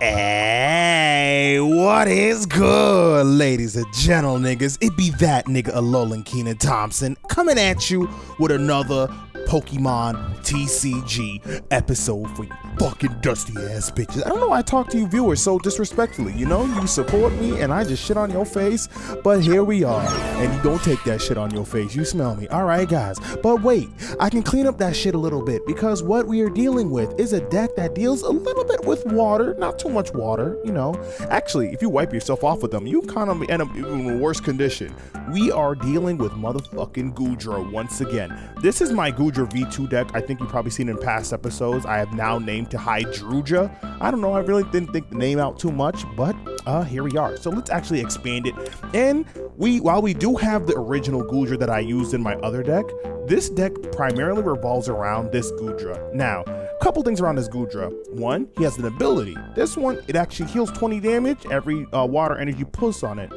Hey, what is good, ladies and gentle niggas? It be that nigga Alolan Kenan Thompson coming at you with another Pokemon TCG episode for you fucking dusty ass bitches. I don't know why I talk to you viewers so disrespectfully. You know, you support me and I just shit on your face, but here we are. And you don't take that shit on your face. You smell me. All right, guys. But wait, I can clean up that shit a little bit because what we are dealing with is a deck that deals a little bit with water, not too much water, you know. Actually, if you wipe yourself off with them, you kind of end up in worse condition. We are dealing with motherfucking Goodra once again. This is my Goodra V2 deck. I think you've probably seen in past episodes. I have now named to Hydroodra. I don't know, I really didn't think the name out too much, but uh, here we are. So let's actually expand it. And we, while we do have the original Goodra that I used in my other deck, this deck primarily revolves around this Goodra. Now, a couple things around this Goodra. One, he has an ability. This one, it actually heals 20 damage every uh, water energy push on it.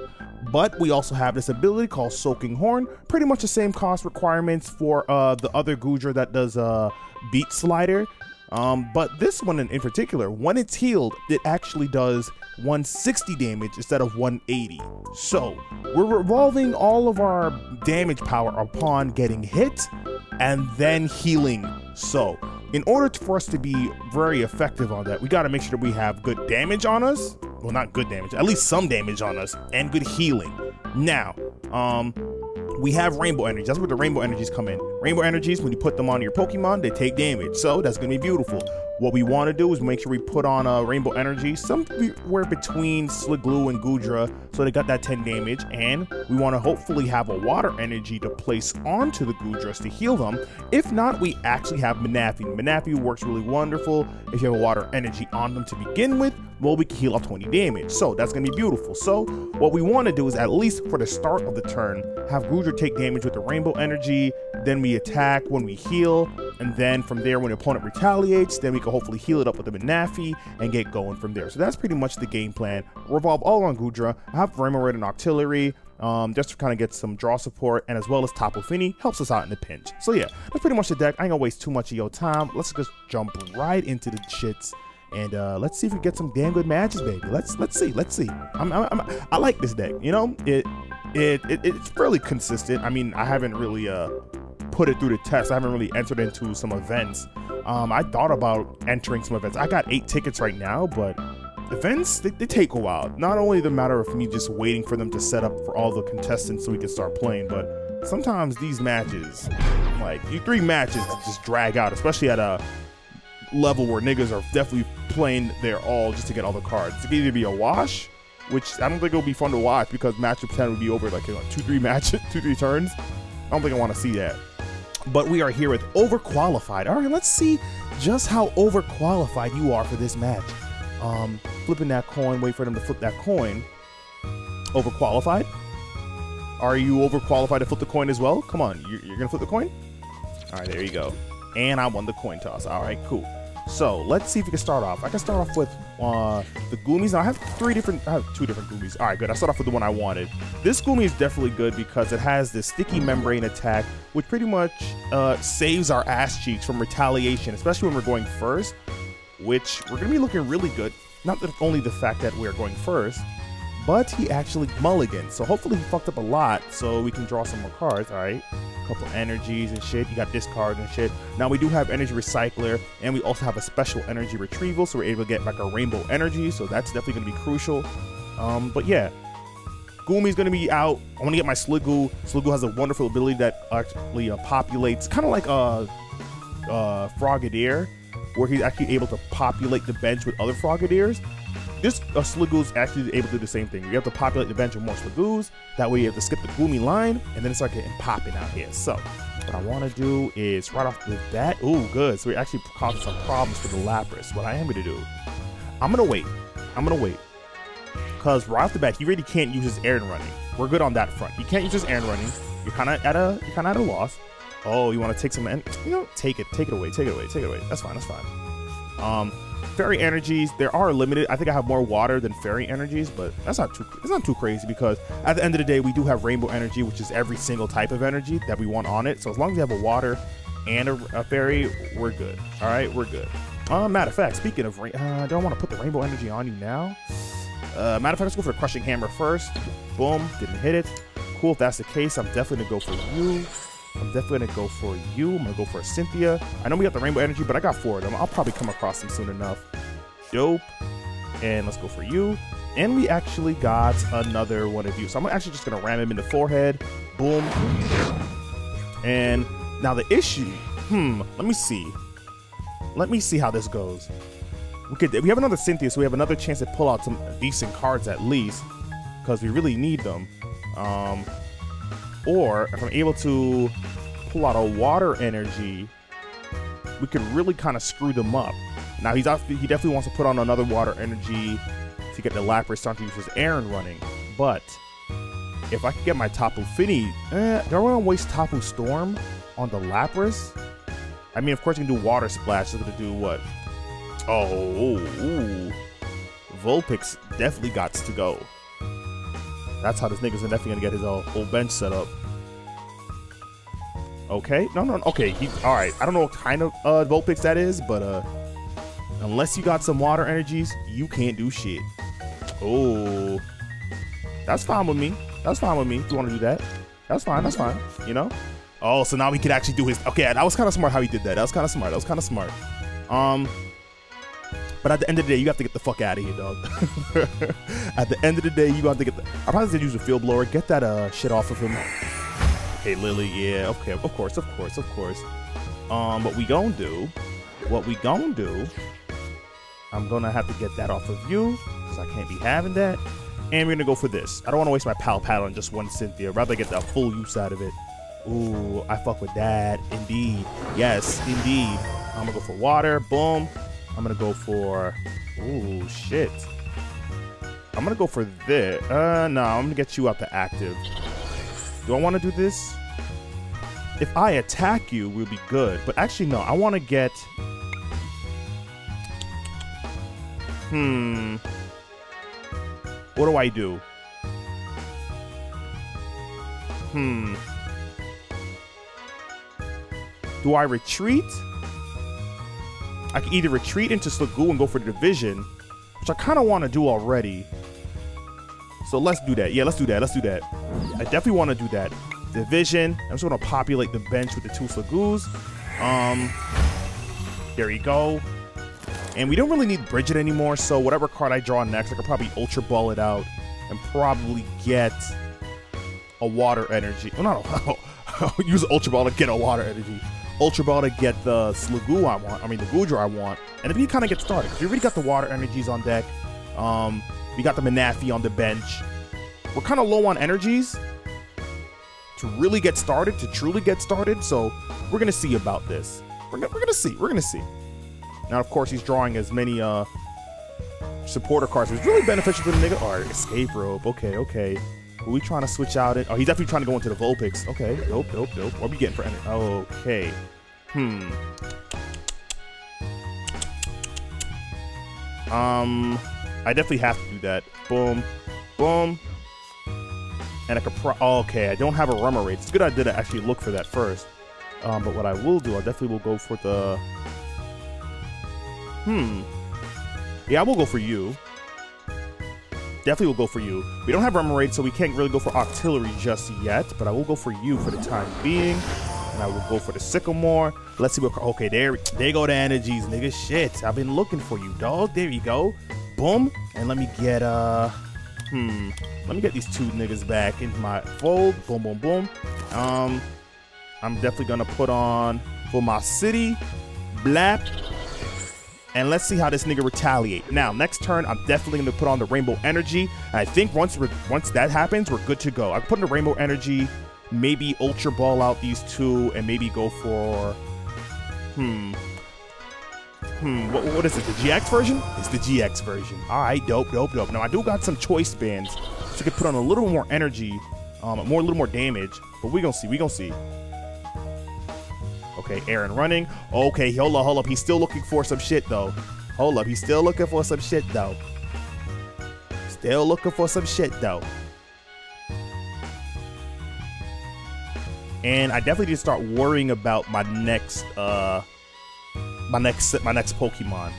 But we also have this ability called Soaking Horn, pretty much the same cost requirements for uh, the other Goodra that does uh, Beat Slider. Um, but this one in, in particular, when it's healed, it actually does 160 damage instead of 180. So we're revolving all of our damage power upon getting hit and then healing. So in order for us to be very effective on that, we got to make sure that we have good damage on us. Well, not good damage, at least some damage on us and good healing. Now, um, we have rainbow energies. That's where the rainbow energies come in. Rainbow energies, when you put them on your Pokemon, they take damage. So that's to be beautiful. What we want to do is make sure we put on a rainbow energy somewhere between Sliggoo and Goodra, so they got that 10 damage. And we want to hopefully have a water energy to place onto the Goodras to heal them. If not, we actually have Manaphy. Manaphy works really wonderful if you have a water energy on them to begin with. Well, we can heal off 20 damage. So that's going to be beautiful. So what we want to do is at least for the start of the turn, have Goodra take damage with the rainbow energy. Then we attack when we heal. And then from there, when the opponent retaliates, then we can hopefully heal it up with the Manaphy and get going from there. So that's pretty much the game plan. Revolve all on Goodra. I have Remoraid and Octillery. Um, just to kind of get some draw support and as well as Tapu Fini helps us out in the pinch. So yeah, that's pretty much the deck. I ain't gonna waste too much of your time. Let's just jump right into the shits and uh, let's see if we get some damn good matches, baby. Let's let's see, let's see. I'm, I'm, I'm, i like this deck. You know, it, it it it's fairly consistent. I mean, I haven't really uh put it through the test. I haven't really entered into some events. Um, I thought about entering some events. I got eight tickets right now, but events they, they, take a while. Not only the matter of me just waiting for them to set up for all the contestants so we can start playing, but sometimes these matches, like you three matches, just drag out, especially at a level where niggas are definitely playing their all just to get all the cards. It could either be a wash, which I don't think it'll be fun to watch because match of 10 would be over like two, three matches, two, three turns. I don't think I want to see that but we are here with overqualified. All right, let's see just how overqualified you are for this match. Um, flipping that coin, wait for them to flip that coin. Overqualified? Are you overqualified to flip the coin as well? Come on, you're, you're gonna flip the coin? All right, there you go. And I won the coin toss. All right, cool. So let's see if we can start off. I can start off with uh, the Goomies. Now I have three different, I have two different Goomies. All right, good. I start off with the one I wanted. This Goomy is definitely good because it has this sticky membrane attack, which pretty much uh, saves our ass cheeks from retaliation, especially when we're going first, which we're to be looking really good. Not only the fact that we're going first, but he actually mulliganed. So hopefully he fucked up a lot so we can draw some more cards. All right. A couple energies and shit. You got discard and shit. Now we do have energy recycler and we also have a special energy retrieval. So we're able to get like a rainbow energy. So that's definitely going to be crucial. Um, but yeah, going to be out. I want to get my Sliggoo. Sliggoo has a wonderful ability that actually uh, populates, kind of like a uh, Frogadier, where he's actually able to populate the bench with other Frogadiers this uh, Sliggoo's actually able to do the same thing. You have to populate the bench with more Sliggoos. That way you have to skip the Goomy line, and then it's start getting popping out here. So what I want to do is right off the bat. Ooh, good. So we're actually causing some problems for the Lapras. What I am going to do, I'm going to wait. I'm going to wait. Because right off the bat, he really can't use his air and running. We're good on that front. He can't use his air and running. You're kind of at a you're kind of at a loss. Oh, you want to take some? You know, take it, take it away, take it away, take it away. That's fine. That's fine. Um, fairy energies there are limited. I think I have more water than fairy energies, but that's not too it's not too crazy because at the end of the day we do have rainbow energy, which is every single type of energy that we want on it. So as long as you have a water and a, a fairy, we're good. All right, we're good. Uh, matter of fact, speaking of, uh, I don't want to put the rainbow energy on you now. Uh, matter of fact, let's go for the crushing hammer first. Boom, didn't hit it. Cool, if that's the case, I'm definitely gonna go for you. I'm definitely gonna go for you. I'm gonna go for Cynthia. I know we got the rainbow energy, but I got four of them. I'll probably come across them soon enough. Dope. And let's go for you. And we actually got another one of you. So I'm actually just gonna ram him in the forehead. Boom. And now the issue, hmm, let me see. Let me see how this goes. We could we have another Cynthia, so we have another chance to pull out some decent cards at least. Because we really need them. Um or if I'm able to pull out a water energy, we could really kind of screw them up. Now he's he definitely wants to put on another water energy to get the Lapras starting to use his Aaron running. But if I could get my Tapu Fini, eh, do I want to waste Tapu Storm on the Lapras? I mean, of course, you can do Water Splash. It's to do what? Oh, ooh. Vulpix definitely got to go. That's how this nigga's definitely gonna get his uh, whole bench set up. Okay, no, no, okay. He, all right. I don't know what kind of uh, Vulpix that is, but uh, unless you got some water energies, you can't do shit. Oh, that's fine with me. That's fine with me. If you want to do that, that's fine. That's fine. You know. Oh, so now we could actually do his. Okay, that was kind of smart how he did that. That was kind of smart. That was kind of smart. Um, but at the end of the day, you have to get the fuck out of here, dog. at the end of the day, you got to get the. I probably should use a field blower. Get that uh shit off of him. Okay, Lillie. Yeah. Okay. Of course. Of course. Of course. Um, what we gonna do? What we gonna do? I'm gonna have to get that off of you because I can't be having that. And we're gonna go for this. I don't want to waste my Pal Pad on just one Cynthia. I'd rather get the full use out of it. Ooh, I fuck with that. Indeed. Yes, indeed. I'm gonna go for water. Boom. I'm gonna go for. Ooh, shit. I'm gonna go for this. Uh, no, I'm gonna get you out the active. Do I want to do this? If I attack you, we'll be good. But actually, no. I want to get. Hmm. What do I do? Hmm. Do I retreat? I can either retreat into Sliggoo and go for the division, which I kind of want to do already. So let's do that. Yeah, let's do that. Let's do that. I definitely want to do that. Division. I'm just going to populate the bench with the two Sliggoos. Um, there you go. And we don't really need Brigette anymore, so whatever card I draw next, I could probably Ultra Ball it out and probably get a Water Energy. Well, not a, use Ultra Ball to get a Water Energy. Ultra Ball to get the Sliggoo I want, I mean the Goodra I want, and then we kind of get started. We already got the Water Energies on deck. Um, we got the Manaphy on the bench. We're kind of low on energies to really get started, to truly get started, so we're going to see about this. We're, we're going to see. We're going to see. Now, of course, he's drawing as many uh, supporter cards. It's really beneficial to the nigga. All right, escape rope. Okay, okay. Are we trying to switch out it? Oh, he's definitely trying to go into the Vulpix. Okay, nope, nope, dope. What are we getting for any? Okay. Hmm. Um, I definitely have to do that. Boom, boom. And I could pro- oh, okay, I don't have a Remoraid. It's a good idea to actually look for that first. Um, but what I will do, I definitely will go for the... Hmm. Yeah, I will go for you definitely will go for you. We don't have Remoraid, so we can't really go for Octillery just yet, but I will go for you for the time being. And I will go for the Sycamore. Let's see what... Okay, there, there go the energies, nigga. Shit, I've been looking for you, dog. There you go. Boom. And let me get, uh... Hmm. Let me get these two niggas back into my fold. Boom, boom, boom. Um, I'm definitely gonna put on for my city. Blap and let's see how this nigga retaliate. Now, next turn, I'm definitely gonna put on the Rainbow Energy, and I think once once that happens, we're good to go. I put in the Rainbow Energy, maybe Ultra Ball out these two, and maybe go for, hmm, hmm, what, what is it, the GX version? It's the GX version. All right, dope, dope, dope. Now, I do got some choice bands, so I can put on a little more energy, um, more, a little more damage, but we gonna see, we gonna see. Okay, Aaron running. Okay, hold up, hold up. He's still looking for some shit, though. Hold up, he's still looking for some shit, though. Still looking for some shit, though. And I definitely need to start worrying about my next, uh, my next my next Pokemon.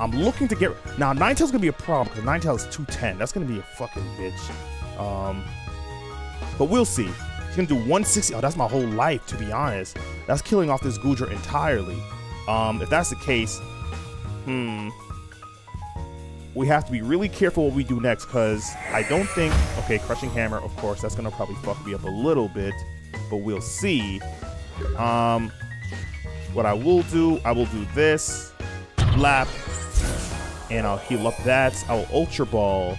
I'm looking to get now. Ninetales gonna be a problem because Ninetales is 210. That's gonna be a fucking bitch. Um, but we'll see. He's gonna do 160. Oh, that's my whole life, to be honest. That's killing off this Goodra entirely. Um, if that's the case, hmm, we have to be really careful what we do next because I don't think. Okay, crushing hammer. Of course, that's gonna probably fuck me up a little bit, but we'll see. Um, what I will do, I will do this, lap, and I'll heal up that. I will Ultra Ball.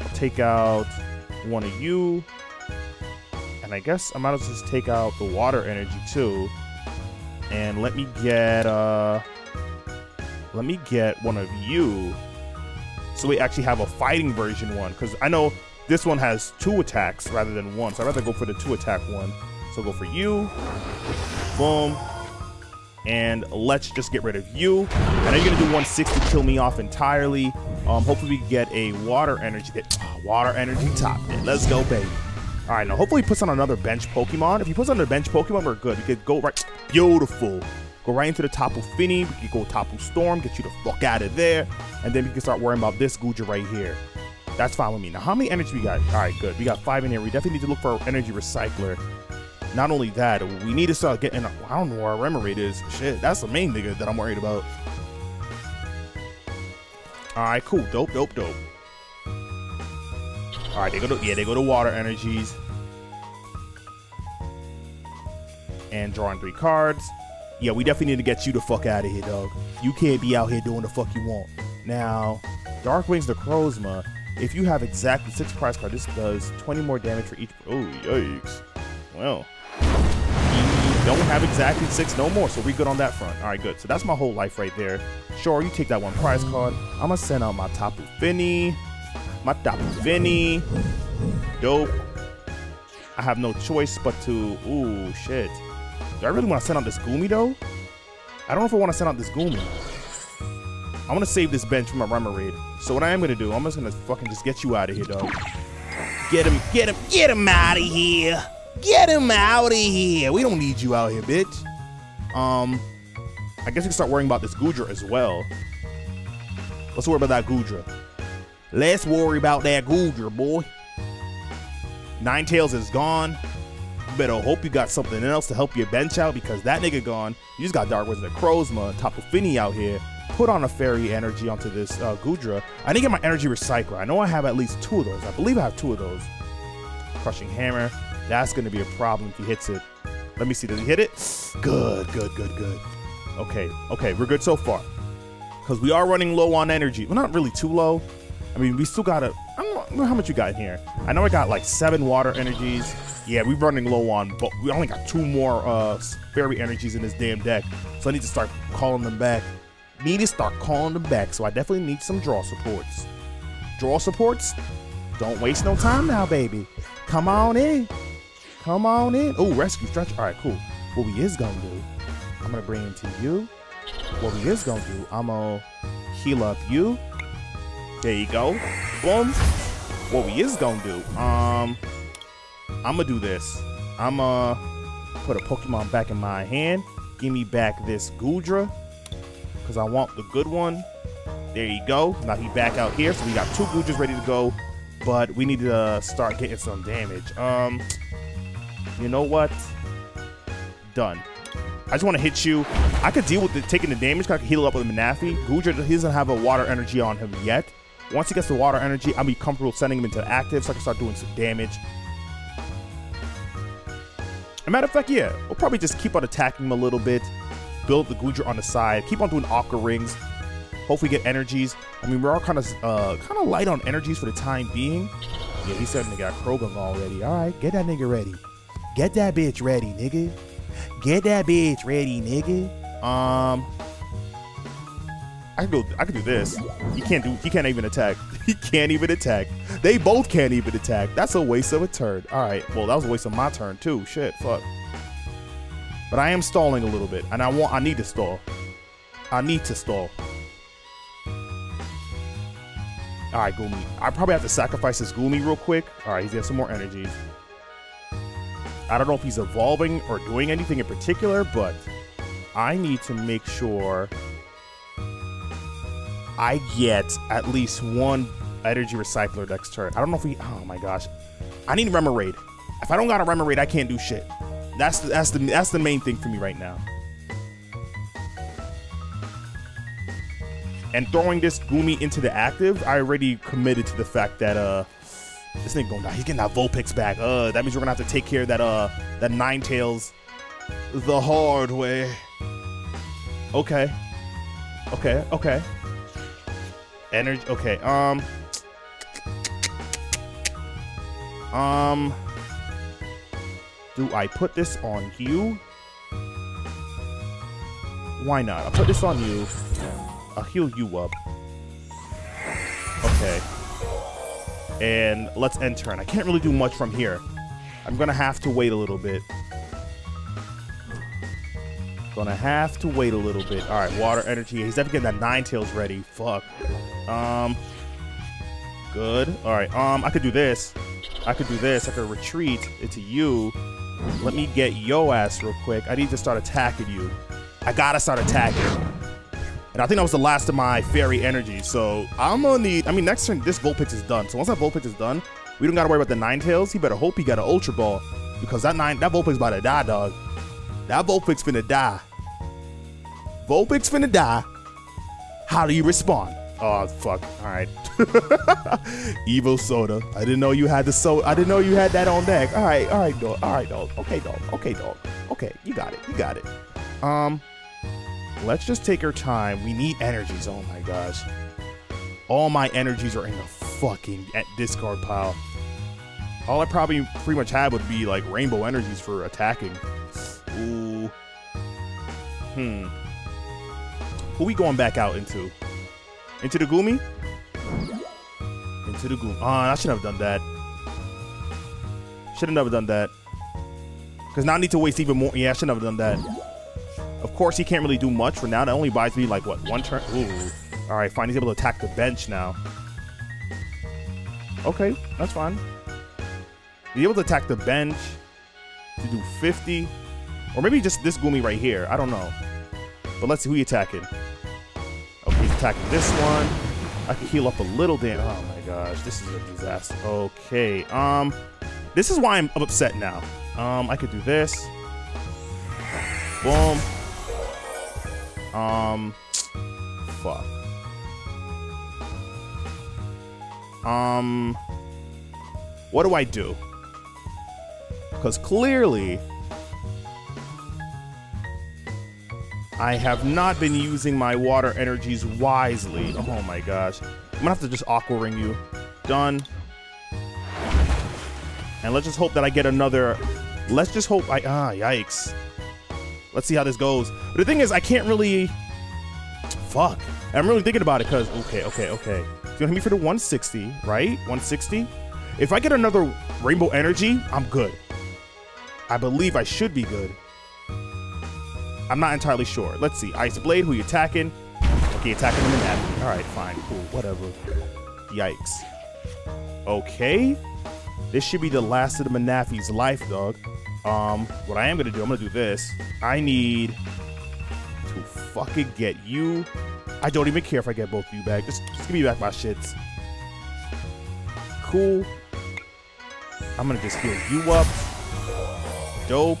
I'll take out one of you. And I guess I might as well just take out the water energy too. And let me get, uh... Let me get one of you. So we actually have a fighting version one. Because I know this one has two attacks rather than one. So I'd rather go for the two attack one. So go for you. Boom and let's just get rid of you. And I know you're gonna do 160, kill me off entirely. Um, hopefully we get a water energy. Oh, water energy top. Let's go, baby. All right, now hopefully he puts on another bench Pokemon. If he puts on another bench Pokemon, we're good. We could go right, beautiful. Go right into the Tapu Fini. We could go Tapu Storm, get you the fuck out of there, and then we can start worrying about this Goodra right here. That's fine with me. Now, how many energy we got? All right, good. We got five in here. We definitely need to look for energy recycler. Not only that, we need to start getting. I don't know where our Remoraid is. Shit, that's the main nigga that I'm worried about. All right, cool. Dope, dope, dope. All right, they go to yeah, they go to water energies. And drawing three cards. Yeah, we definitely need to get you the fuck out of here, dog. You can't be out here doing the fuck you want. Now, Dawn Wings Necrozma. If you have exactly six prize cards, this does 20 more damage for each. Oh, yikes. Well, don't have exactly six no more, so we good on that front. All right, good. So that's my whole life right there. Sure, you take that one prize card. I'm gonna send out my Tapu Fini, my Tapu Fini. Dope. I have no choice but to. Ooh, shit. Do I really want to send out this Goomy though? I don't know if I want to send out this Goomy. I want to save this bench for my Remoraid. So what I am gonna do, I'm just gonna fucking just get you out of here, dog. Get him, get him, get him out of here. Get him out of here. We don't need you out here, bitch. Um, I guess we can start worrying about this Goodra as well. Let's worry about that Goodra. Let's worry about that Goodra, boy. Ninetales is gone. You better hope you got something else to help your bench out because that nigga gone. You just got Dark Wizard of Crozma, Tapu Fini out here. Put on a fairy energy onto this uh, Goodra. I need to get my energy recycler. I know I have at least two of those. I believe I have two of those. Crushing Hammer. That's going to be a problem if he hits it. Let me see. Does he hit it? Good, good, good, good. Okay, okay, we're good so far. Because we are running low on energy. We're not really too low. I mean, we still got to... Don't know how much you got in here. I know I got like seven water energies. Yeah, we're running low on... But we only got two more uh, fairy energies in this damn deck. So I need to start calling them back. Need to start calling them back. So I definitely need some draw supports. Draw supports? Don't waste no time now, baby. Come on in. Come on in. Oh, rescue stretch. All right, cool. What we is gonna do, I'm gonna bring into you. What we is gonna do, I'm gonna heal up you. There you go. Boom. What we is gonna do, um, I'm gonna do this. I'm gonna put a Pokemon back in my hand. Give me back this Goodra, because I want the good one. There you go. Now he back out here, so we got two Goodras ready to go, but we need to start getting some damage. Um, you know what? Done. I just want to hit you. I could deal with the, taking the damage. I could heal up with Manaphy. Goodra he doesn't have a water energy on him yet. Once he gets the water energy, I'll be comfortable sending him into active so I can start doing some damage. a matter of fact, yeah, we'll probably just keep on attacking him a little bit. Build the Goodra on the side. Keep on doing Aqua Rings. Hopefully get energies. I mean, we're all kind of uh, kind of light on energies for the time being. Yeah, he to get Croagunk already. All right, get that nigga ready. Get that bitch ready, nigga. Get that bitch ready, nigga. Um, I can go. I can do this. He can't do. He can't even attack. He can't even attack. They both can't even attack. That's a waste of a turn. All right. Well, that was a waste of my turn too. Shit. Fuck. But I am stalling a little bit, and I want. I need to stall. I need to stall. All right, Goomy. I probably have to sacrifice this Goomy real quick. All right, he's got some more energies. I don't know if he's evolving or doing anything in particular, but I need to make sure I get at least one energy recycler next turn. I don't know if we. Oh my gosh, I need Remoraid. If I don't got a Remoraid, I can't do shit. That's the, that's the that's the main thing for me right now. And throwing this Goomy into the active, I already committed to the fact that uh this nigga gonna die. He's getting that Vulpix back. Uh that means we're gonna have to take care of that uh that Ninetales the hard way. Okay. Okay, okay. Energy okay, um Um do I put this on you? Why not? I'll put this on you. I'll heal you up. Okay. And let's end turn. I can't really do much from here. I'm gonna have to wait a little bit. Gonna have to wait a little bit. All right, water energy. He's definitely getting that Ninetales ready. Fuck. Um. Good. All right. Um. I could do this. I could do this. I could retreat into you. Let me get yo ass real quick. I need to start attacking you. I gotta start attacking. And I think that was the last of my fairy energy. So I'm gonna need. I mean, next turn this Vulpix is done. So once that Vulpix is done, we don't gotta worry about the Ninetales. He better hope he got an Ultra Ball because that nine that Vulpix about to die, dog. That Vulpix finna die. Vulpix finna die. How do you respond? Oh fuck! All right. Evosoda. I didn't know you had the so. I didn't know you had that on deck. All right, all right, dog. All right, dog. Okay, dog. Okay, dog. Okay, you got it. You got it. Um, let's just take our time. We need energies. Oh my gosh. All my energies are in the fucking discard pile. All I probably pretty much had would be like rainbow energies for attacking. Ooh. Hmm. Who we going back out into? Into the Goomy? Into the Goomy. Oh, ah, I shouldn't have done that. Should have never done that. Because now I need to waste even more. Yeah, I shouldn't have done that. Of course, he can't really do much for now. That only buys me, like, what, one turn? Ooh. All right, fine. He's able to attack the bench now. Okay, that's fine. He's able to attack the bench to do 50. Or maybe just this Goomy right here. I don't know. But let's see who he's attacking. Attacking this one. I can heal up a little damn. Oh my gosh, this is a disaster. Okay, um, this is why I'm upset now. Um, I could do this. Boom. Um, fuck. Um, what do I do? Because clearly, I have not been using my water energies wisely. Oh my gosh. I'm gonna have to just Aqua Ring you. Done. And let's just hope that I get another. Let's just hope I. Ah, yikes. Let's see how this goes. But the thing is, I can't really. Fuck. I'm really thinking about it because. Okay, okay, okay. It's gonna hit me for the 160, right? 160. If I get another Rainbow Energy, I'm good. I believe I should be good. I'm not entirely sure. Let's see. Ice Blade, who you attacking? Okay, attacking him in. All right, fine, cool, whatever. Yikes. Okay. This should be the last of the Manaphy's life, dog. Um, what I am gonna do, I'm gonna do this. I need to fucking get you. I don't even care if I get both of you back. Just, just give me back my shits. Cool. I'm gonna just heal you up. Dope.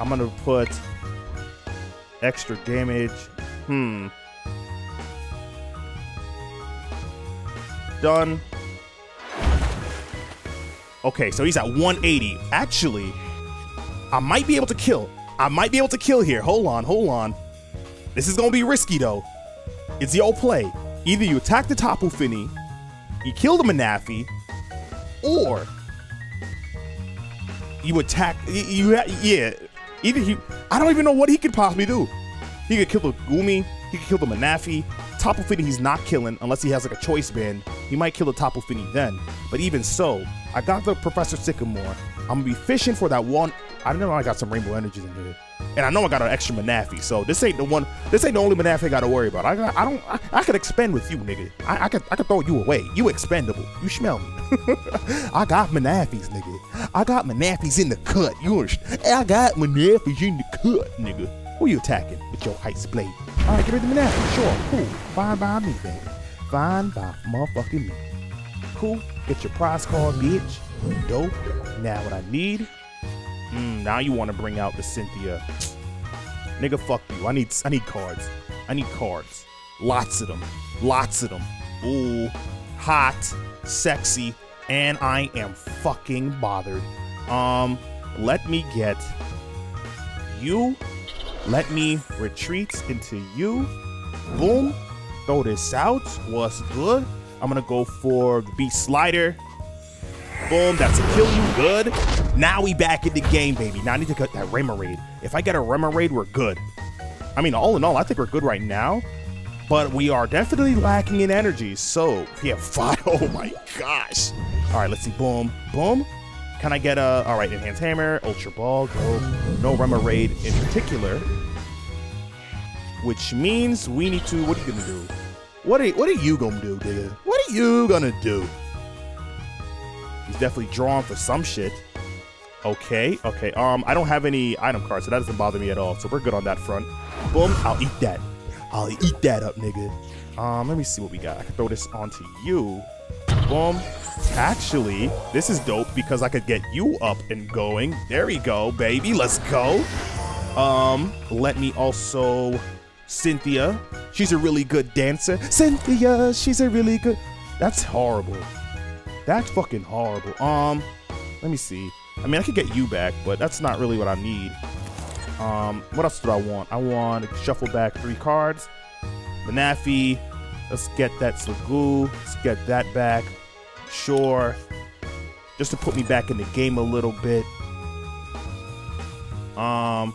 I'm gonna put extra damage. Hmm. Done. Okay, so he's at 180. Actually, I might be able to kill. I might be able to kill here. Hold on, hold on. This is gonna be risky though. It's your play. Either you attack the Tapu Fini, you kill the Manaphy, or you attack. You, you yeah. Either he, I don't even know what he could possibly do. He could kill the Goomy, He could kill the Manaphy. Tapu Fini he's not killing unless he has like a choice band. He might kill the Tapu Fini then. But even so, I got the Professor Sycamore. I'm gonna be fishing for that one. I don't know I got some Rainbow Energies in here. And I know I got an extra Manaphy, so this ain't the one. This ain't the only Manaphy I gotta worry about. I I don't. I, I could expend with you, nigga. I, I could, I could throw you away. You expendable. You smell me. I got Manaphys, nigga. I got Manaphys in the cut. You understand? I got Manaphys in the cut, nigga. Who you attacking with your ice blade? All right, of me now. Sure, cool. Fine by me, baby. Fine by motherfucking me. Cool. Get your prize card, bitch. Dope. Now what I need. Mm, now you want to bring out the Cynthia. Nigga, fuck you. I need I need cards. I need cards. Lots of them. Lots of them. Ooh, hot, sexy, and I am fucking bothered. Um, let me get you. Let me retreat into you. Boom. Throw this out. What's good? I'm gonna go for the beast slider. Boom, that's a kill you, good. Now we back in the game, baby. Now I need to cut that Remoraid. If I get a Remoraid, we're good. I mean, all in all, I think we're good right now. But we are definitely lacking in energy. So, we have five. Oh my gosh. All right, let's see. Boom, boom. Can I get a, all right, Enhanced Hammer, Ultra Ball, go. No Remoraid in particular. Which means we need to, what are you gonna do? What are, what are you gonna do, dude? What are you gonna do? He's definitely drawn for some shit. Okay, okay. Um, I don't have any item cards, so that doesn't bother me at all. So we're good on that front. Boom, I'll eat that. I'll eat that up, nigga. Um, let me see what we got. I can throw this onto you. Boom. Actually, this is dope because I could get you up and going. There we go, baby. Let's go. Um, let me also Cynthia. She's a really good dancer. Cynthia, she's a really good. That's horrible. That's fucking horrible. Um, let me see. I mean, I could get you back, but that's not really what I need. Um, what else do I want? I want to shuffle back three cards. Manaphy. Let's get that Sliggoo. Let's get that back. Sure. Just to put me back in the game a little bit. Um,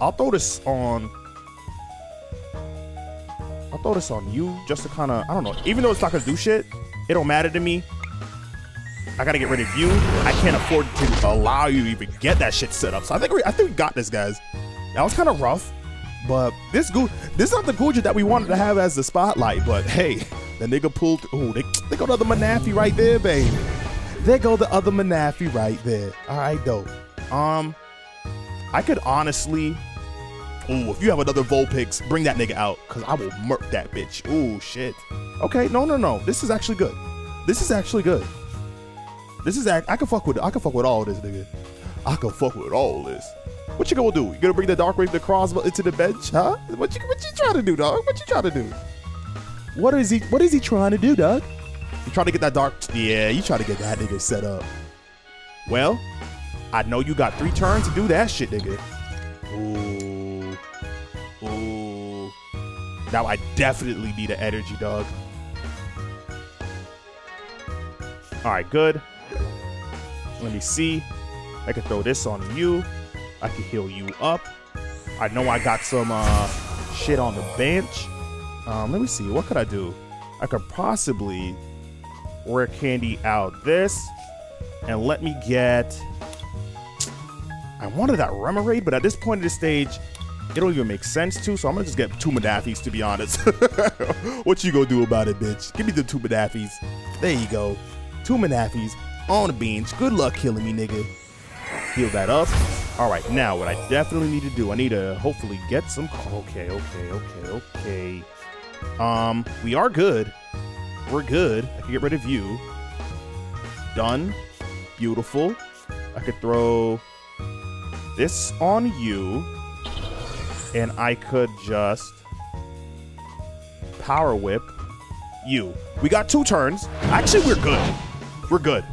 I'll throw this on. I'll throw this on you just to kind of, I don't know. Even though it's not gonna do shit, it don't matter to me. I gotta get rid of you. I can't afford to allow you to even get that shit set up. So I think we, I think we got this, guys. That was kind of rough, but this Gu this is not the Goodra that we wanted to have as the spotlight. But hey, the nigga pulled. Oh, they, they go the Manaphy right there, baby. There go the other Manaphy right there. All right, dope. Um, I could honestly. Oh, if you have another Vulpix, bring that nigga out, cause I will murk that bitch. Oh shit. Okay, no, no, no. This is actually good. This is actually good. This is act. I can fuck with. I can fuck with all this, nigga. I can fuck with all this. What you gonna do? You gonna bring the Dark Wave, the crossbow into the bench, huh? What you what you trying to do, dog? What you trying to do? What is he? What is he trying to do, dog? You trying to get that dark? Yeah, you trying to get that nigga set up. Well, I know you got three turns to do that shit, nigga. Ooh, ooh. Now I definitely need an energy, dog. All right, good. Let me see. I can throw this on you. I can heal you up. I know I got some uh, shit on the bench. Um, let me see. What could I do? I could possibly rare candy out this and let me get. I wanted that Remoraid, but at this point of the stage, it don't even make sense to. So I'm gonna just get two Manaphys, to be honest. what you gonna do about it, bitch? Give me the two Manaphys. There you go. Two Manaphys on the bench. Good luck killing me, nigga. Heal that up. All right, now what I definitely need to do, I need to hopefully get some. Okay, okay, okay, okay. Um, we are good. We're good. I can get rid of you. Done. Beautiful. I could throw this on you, and I could just power whip you. We got two turns. Actually, we're good. We're good.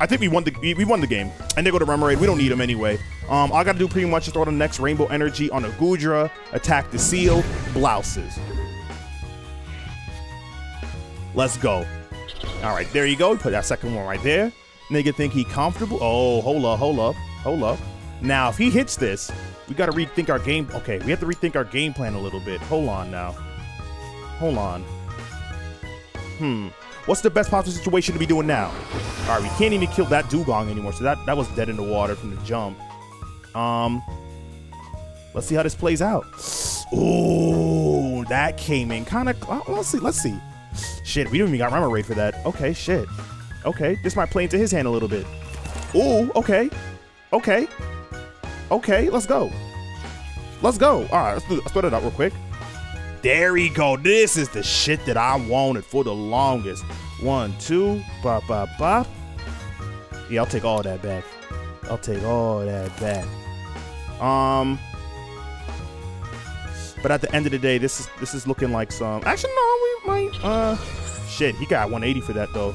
I think we won the we won the game. And they go to Remoraid. We don't need them anyway. Um, all I gotta do pretty much is throw the next Rainbow Energy on a Goodra, attack the Seal, blouses. Let's go. All right, there you go. Put that second one right there. Nigga think he comfortable? Oh, hold up, hold up, hold up. Now, if he hits this, we gotta rethink our game. Okay, we have to rethink our game plan a little bit. Hold on now. Hold on. Hmm. What's the best possible situation to be doing now? All right, we can't even kill that Dewgong anymore, so that, that was dead in the water from the jump. Um, let's see how this plays out. Ooh, that came in kind of. Uh, let's see, let's see. Shit, we didn't even got Remoraid for that. Okay, shit. Okay, this might play into his hand a little bit. Ooh, okay. Okay. Okay, let's go. Let's go. All right, let's, do, let's put it out real quick. There we go. This is the shit that I wanted for the longest. One, two, bop, bop, bop. Yeah, I'll take all that back. I'll take all that back. Um, but at the end of the day, this is this is looking like some. Actually, no, we might. Uh, shit, he got 180 for that though.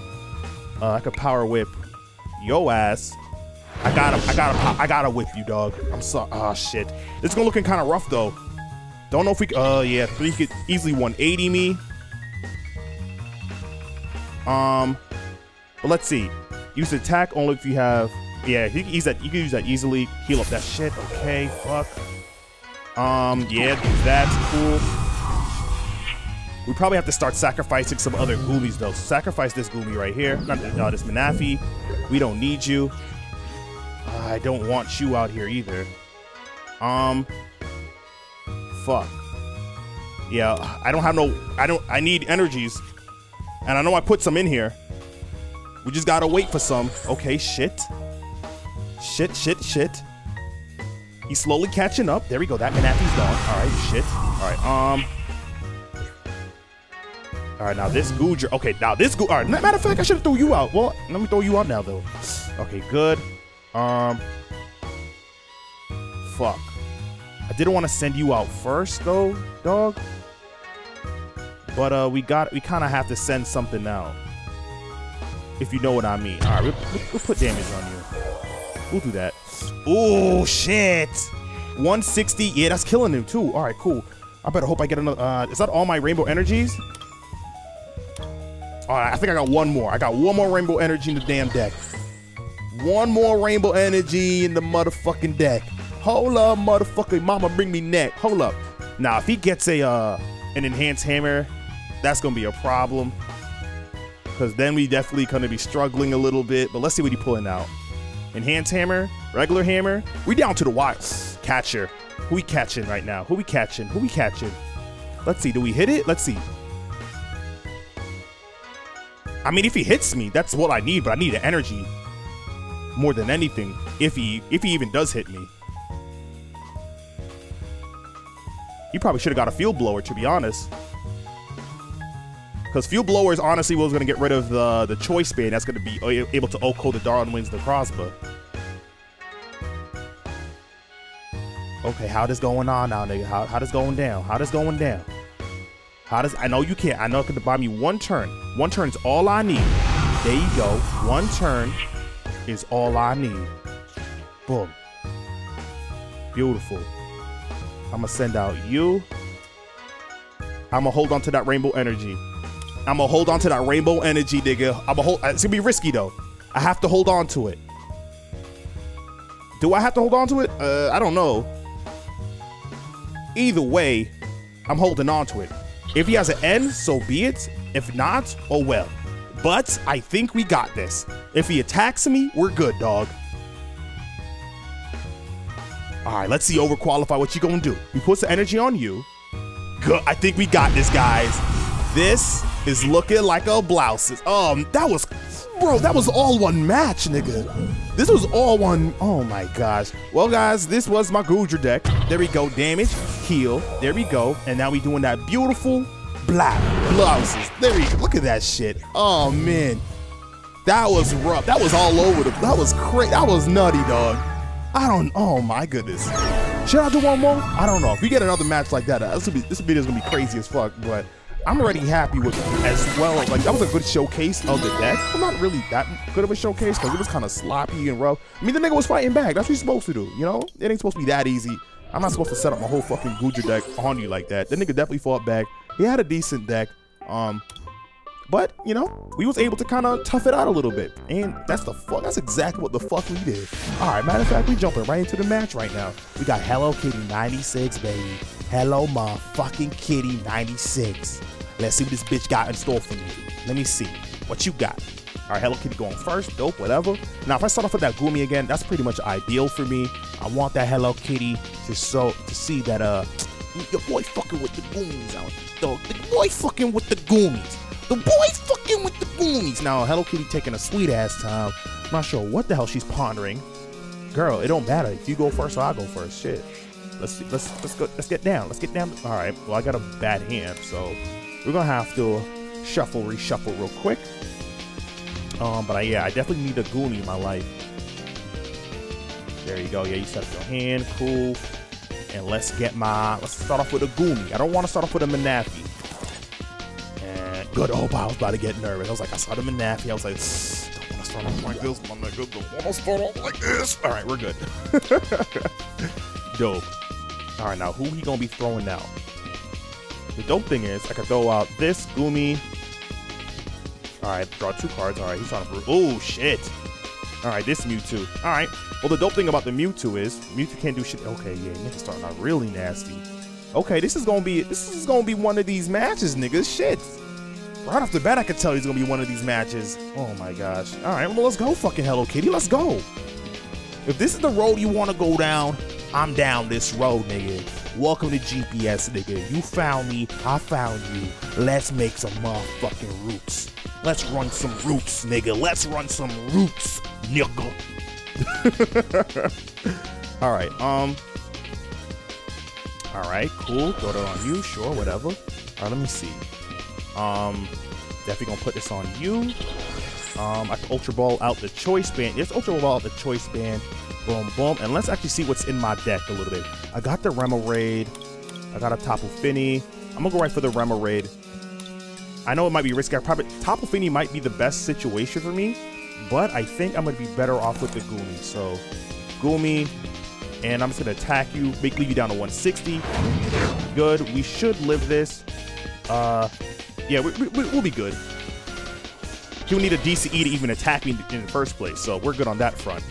Uh, I could power whip yo ass. I gotta, I gotta, I gotta whip you, dog. I'm sorry. Oh shit, it's gonna looking kind of rough though. Don't know if we. Uh, yeah, three could easily 180 me. Um, but let's see. Use attack only if you have. Yeah, you can use that. You can use that easily. Heal up that shit. Okay, fuck. Um, yeah, that's. Cool. We probably have to start sacrificing some other Goomies though. Sacrifice this Goomy right here. Not no, this Manaphy. We don't need you. I don't want you out here either. Um. Fuck. Yeah, I don't have no. I don't. I need energies, and I know I put some in here. We just gotta wait for some. Okay, shit. Shit, shit, shit. He's slowly catching up. There we go. That Manaphy's gone. All right, shit. All right, um. All right, now this Goodra. Okay, now this Go. All right, matter of fact, I should have threw you out. Well, let me throw you out now, though. Okay, good. Um. Fuck. I didn't want to send you out first, though, dog. But uh, we got. We kind of have to send something out. If you know what I mean. All right, we'll, we'll put damage on you. We'll do that. Oh shit. 160. Yeah, that's killing him too. All right, cool. I better hope I get another. Uh, is that all my rainbow energies? All right, I think I got one more. I got one more rainbow energy in the damn deck. One more rainbow energy in the motherfucking deck. Hold up, motherfucker, mama, bring me neck. Hold up. Now, if he gets a uh, an enhanced hammer, that's gonna be a problem. Cause then we definitely gonna be struggling a little bit. But let's see what he pulling out. Enhanced hammer, regular hammer. We down to the wire. Catcher. Who we catching right now? Who we catching? Who we catching? Let's see. Do we hit it? Let's see. I mean, if he hits me, that's what I need. But I need the energy more than anything. If he if he even does hit me, he probably should have got a field blower. To be honest. Because Field Blower is honestly was going to get rid of the, the Choice Band. That's going to be uh, able to Oko the Darn wins the crossbow. Okay, how this going on now, nigga? How, how this going down? How this going down? How does I know you can't. I know it could buy me one turn. One turn is all I need. There you go. One turn is all I need. Boom. Beautiful. I'm gonna send out you. I'm gonna hold on to that rainbow energy. I'm gonna hold on to that rainbow energy, nigga. I'm gonna hold. It's gonna be risky though. I have to hold on to it. Do I have to hold on to it? Uh, I don't know. Either way, I'm holding on to it. If he has an N, so be it. If not, oh well. But I think we got this. If he attacks me, we're good, dog. All right, let's see overqualify what you gonna do. We put the energy on you. Good. I think we got this, guys. This is looking like a blouses. Um, that was, bro, that was all one match, nigga. This was all one, oh my gosh. Well, guys, this was my Goodra deck. There we go, damage, heal, there we go. And now we doing that beautiful black blouses. There we go, look at that shit. Oh, man. That was rough. That was all over the, that was crazy. That was nutty, dog. I don't, oh my goodness. Should I do one more? I don't know. If we get another match like that, uh, this, will be, this video is gonna be crazy as fuck, but I'm already happy with it as well. Like that was a good showcase of the deck. I'm not really that good of a showcase because it was kind of sloppy and rough. I mean, the nigga was fighting back. That's what he's supposed to do. You know, it ain't supposed to be that easy. I'm not supposed to set up my whole fucking Goodra deck on you like that. The nigga definitely fought back. He had a decent deck. Um, but you know, we was able to kind of tough it out a little bit, and that's the fuck. That's exactly what the fuck we did. All right, matter of fact, we jumping right into the match right now. We got Hello Kitty 96, baby. Hello, my fucking Kitty 96. Let's see what this bitch got in store for me. Let me see what you got. All right, Hello Kitty going first, dope, whatever. Now, if I start off with that Goomy again, that's pretty much ideal for me. I want that Hello Kitty to so to see that uh, your boy fucking with the Goomies out, dog. The boy fucking with the Goomies. The boy's fucking with the Goomies. Now, Hello Kitty taking a sweet ass time. I'm not sure what the hell she's pondering. Girl, it don't matter if you go first or I go first. Shit. Let's let's let's go. Let's get down. Let's get down. All right. Well, I got a bad hand, so we're gonna have to shuffle, reshuffle real quick. Um, but I, yeah, I definitely need a Goomy in my life. There you go. Yeah, you set your hand. Cool. And let's get my. Let's start off with a Goomy. I don't want to start off with a Manaphy. Good. Oh, I was about to get nervous. I was like, I saw the Manaphy. I was like, don't want to start off like this, my nigga. Don't want to start off like this. All right, we're good. Dope. All right, now who he gonna be throwing now? The dope thing is, I can throw out this Goomy. All right, draw two cards. All right, he's on a. Oh shit. All right, this Mewtwo. All right. Well, the dope thing about the Mewtwo is Mewtwo can't do shit. Okay, yeah, niggas starting out really nasty. Okay, this is gonna be this is gonna be one of these matches, niggas. Shit. Right off the bat, I could tell he's gonna be one of these matches. Oh my gosh. All right, well let's go, fucking Hello Kitty. Let's go. If this is the road you want to go down, I'm down this road, nigga. Welcome to GPS, nigga. You found me, I found you. Let's make some motherfucking roots. Let's run some roots, nigga. Let's run some roots, nigga. all right, um. All right, cool. Throw that on you, sure, whatever. All right, let me see. Um, definitely gonna put this on you. Um, I can Ultra Ball out the Choice Band. Yes, Ultra Ball out the Choice Band. Boom, boom. And let's actually see what's in my deck a little bit. I got the Remoraid. I got a Tapu Fini. I'm gonna go right for the Remoraid. I know it might be risky. I probably Tapu Fini might be the best situation for me, but I think I'm gonna be better off with the Goomy. So, Goomy, and I'm just gonna attack you, make leave you down to 160. Good. We should live this. Uh, yeah, we, we, we'll be good. He'll need a DCE to even attack me in the first place, so we're good on that front.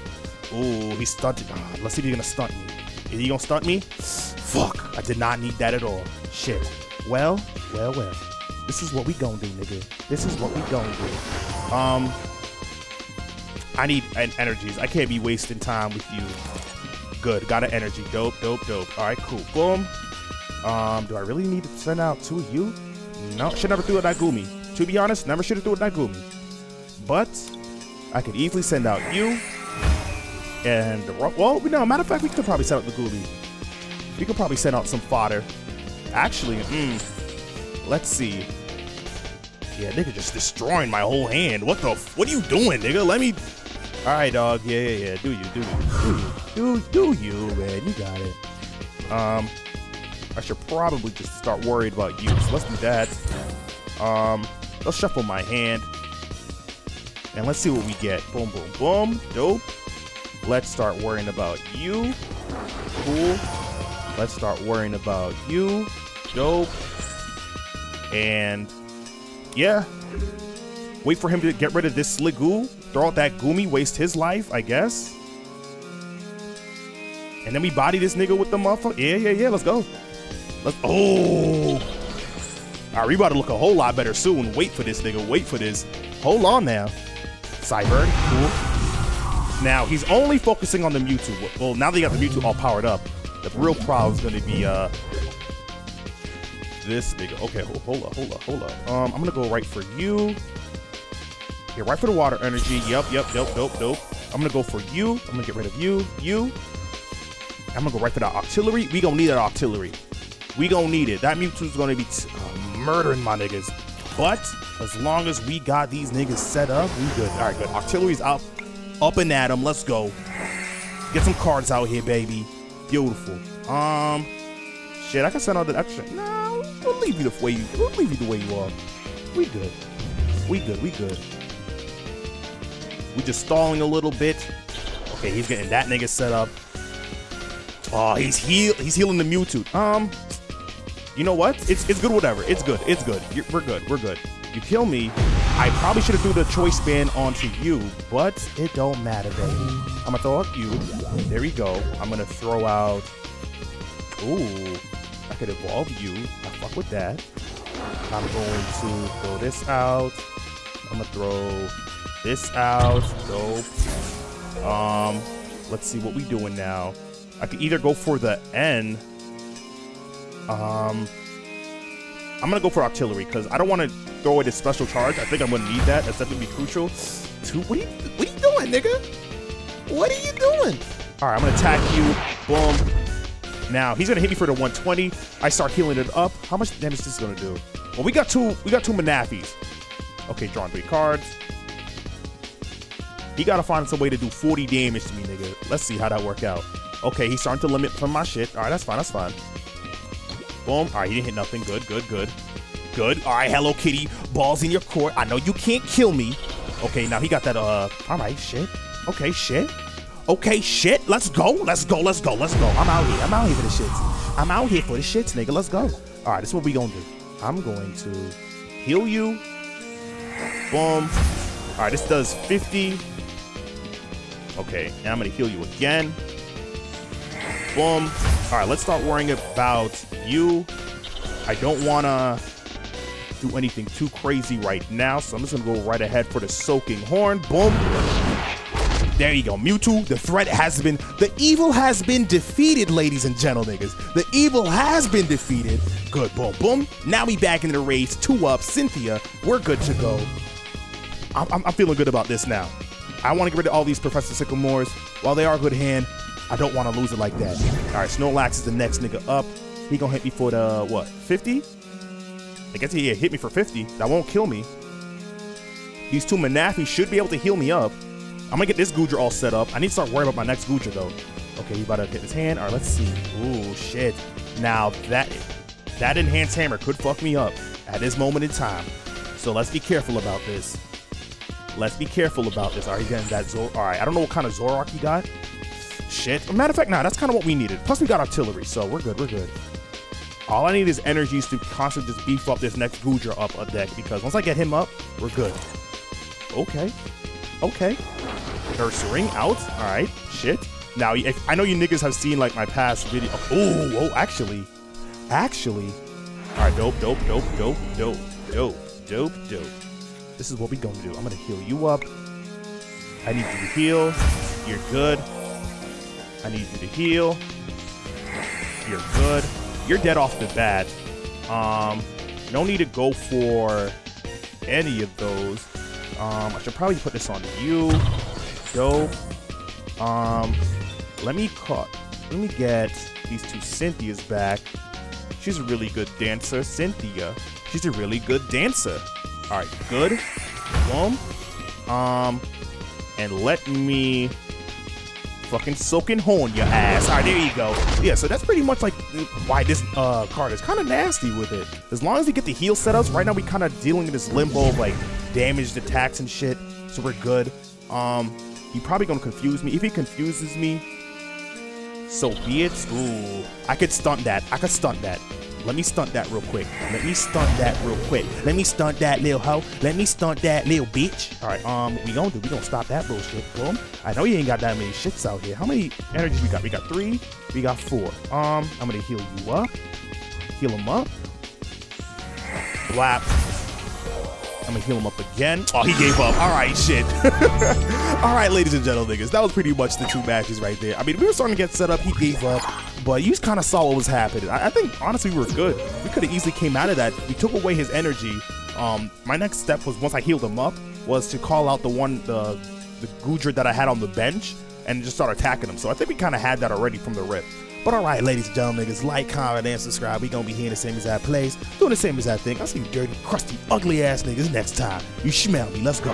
Ooh, he stunted. Oh, let's see if he's gonna stunt me. Is he gonna stunt me? Fuck, I did not need that at all. Shit. Well, well, well. This is what we gonna do, nigga. This is what we gonna do. Um, I need en energies. I can't be wasting time with you. Good, got an energy. Dope, dope, dope. All right, cool. Boom. Um, do I really need to send out two of you? No, should never threw a Nagumi. To be honest, never should have threw a Nagumi. But I could easily send out you. And well, no, matter of fact, we could probably send out Goomy. We could probably send out some fodder. Actually, mm, let's see. Yeah, nigga just destroying my whole hand. What the? what are you doing, nigga? Let me. All right, dog. Yeah, yeah, yeah. Do you? Do you? Do you? Do, do you, man? You got it. Um, I should probably just start worried about you. So let's do that. Um, let's shuffle my hand. And let's see what we get. Boom, boom, boom. Dope. Let's start worrying about you. Cool. Let's start worrying about you. Dope. And yeah. Wait for him to get rid of this Sliggoo. Throw out that Goomy, waste his life, I guess. And then we body this nigga with the motherfucker. Yeah, yeah, yeah. Let's go. Let's. Oh. All right, we about to look a whole lot better soon. Wait for this nigga. Wait for this. Hold on now. Cyber. Cool. Now, he's only focusing on the Mewtwo. Well, now you got the Mewtwo all powered up, the real problem is going to be uh, this nigga. Okay, hold, hold up, hold up, hold up. Um, I'm going to go right for you. Yeah, right for the water energy. Yep, yep, yep, dope, dope. I'm going to go for you. I'm going to get rid of you, you. I'm going to go right for that Octillery. We going to need that Octillery. We to need it. That Mewtwo's to be uh, murdering my niggas. But as long as we got these niggas set up, we good. All right, good. Octillery's up. Up and at them. Let's go. Get some cards out here, baby. Beautiful. Um, shit, I can send out the extra. No, we'll leave you the way you. We'll leave you the way you are. We good. We good. We good. We just stalling a little bit. Okay, he's getting that nigga set up. Oh, he's heal. He's healing the Mewtwo. Um, you know what? It's it's good. Whatever. It's good. It's good. You're, we're good. We're good. You kill me. I probably should have threw the choice band onto you, but it don't matter, baby. I'm gonna throw out you. There we go. I'm gonna throw out. Ooh, I could evolve you. I fuck with that. I'm going to throw this out. I'm gonna throw this out. Dope. Um, let's see what we doing now. I could either go for the N. Um, I'm gonna go for Octillery because I don't want to throw away this special charge. I think I'm gonna need that. That's definitely crucial. Two. What are you? What are you doing, nigga? What are you doing? All right, I'm gonna attack you. Boom. Now he's gonna hit me for the 120. I start healing it up. How much damage is this gonna do? Well, we got two. We got two Manaphys. Okay, drawing three cards. He gotta find some way to do 40 damage to me, nigga. Let's see how that work out. Okay, he's starting to limit of my shit. All right, that's fine. That's fine. Boom. All right, he didn't hit nothing. Good, good, good. Good. All right, Hello Kitty. Balls in your court. I know you can't kill me. Okay, now he got that, uh, all right, shit. Okay, shit. Okay, shit. Let's go. Let's go. Let's go. Let's go. I'm out here. I'm out here for the shits. I'm out here for the shits, nigga. Let's go. All right, this is what we gonna do. I'm going to heal you. Boom. All right, this does 50. Okay, and I'm gonna heal you again. Boom. All right, let's start worrying about you. I don't wanna do anything too crazy right now, so I'm just gonna go right ahead for the soaking horn. Boom. There you go, Mewtwo. The threat has been, the evil has been defeated, ladies and gentlemen. The evil has been defeated. Good, boom, boom. Now we back in the race, two up. Cynthia, we're good to go. I'm, I'm, I'm feeling good about this now. I want to get rid of all these Professor Sycamores. While they are a good hand, I don't want to lose it like that. All right, Snorlax is the next nigga up. He gonna hit me for the, what, 50? I guess he hit me for 50. That won't kill me. These two Manaphy should be able to heal me up. I'm gonna get this Goodra all set up. I need to start worrying about my next Goodra though. Okay, he about to hit his hand. All right, let's see. Ooh, shit. Now that that enhanced hammer could fuck me up at this moment in time. So let's be careful about this. Let's be careful about this. All right, getting that Zor. All right, I don't know what kind of Zoroark he got. Shit. Matter of fact, nah, that's kind of what we needed. Plus, we got Octillery, so we're good. We're good. All I need is energies to constantly just beef up this next Goodra up a deck because once I get him up, we're good. Okay. Okay. Ursaring out. All right. Shit. Now, I know you niggas have seen like my past video. Oh, oh, actually, actually. All right. Dope, dope, dope, dope, dope, dope, dope, dope. This is what we gonna do. I'm gonna heal you up. I need you to heal. You're good. I need you to heal. You're good. You're dead off the bat. Um, no need to go for any of those. Um, I should probably put this on you. Dope. Um, let me cut. Let me get these two Cynthias back. She's a really good dancer. Cynthia. She's a really good dancer. All right, good. Boom. Um, and let me fucking soaking horn your ass. All right, there you go. Yeah, so that's pretty much like why this uh, card is kind of nasty with it. As long as we get the heal setups, right now we kind of dealing in this limbo of like damaged attacks and shit, so we're good. Um, he probably gonna confuse me. If he confuses me, so be it. Ooh, I could stunt that. I could stunt that. Let me stunt that real quick. Let me stunt that real quick. Let me stunt that little hoe. Let me stunt that little bitch. All right, um, we gonna do? We gonna stop that bullshit. Boom. I know you ain't got that many shits out here. How many energies we got? We got three. We got four. Um, I'm gonna heal you up. Heal him up. Blap. I'm gonna heal him up again. Oh, he gave up. All right, shit. All right, ladies and gentlemen, niggas, that was pretty much the two matches right there. I mean, we were starting to get set up. He gave up, but you just kind of saw what was happening. I, I think honestly we were good. We could have easily came out of that. We took away his energy. Um, my next step was once I healed him up was to call out the one the the Goodra that I had on the bench and just start attacking him. So I think we kind of had that already from the rip. But all right, ladies and gentlemen, niggas, like, comment, and subscribe. We gonna be here in the same exact place, doing the same exact thing. I'll see you dirty, crusty, ugly ass niggas next time. You smell me. Let's go.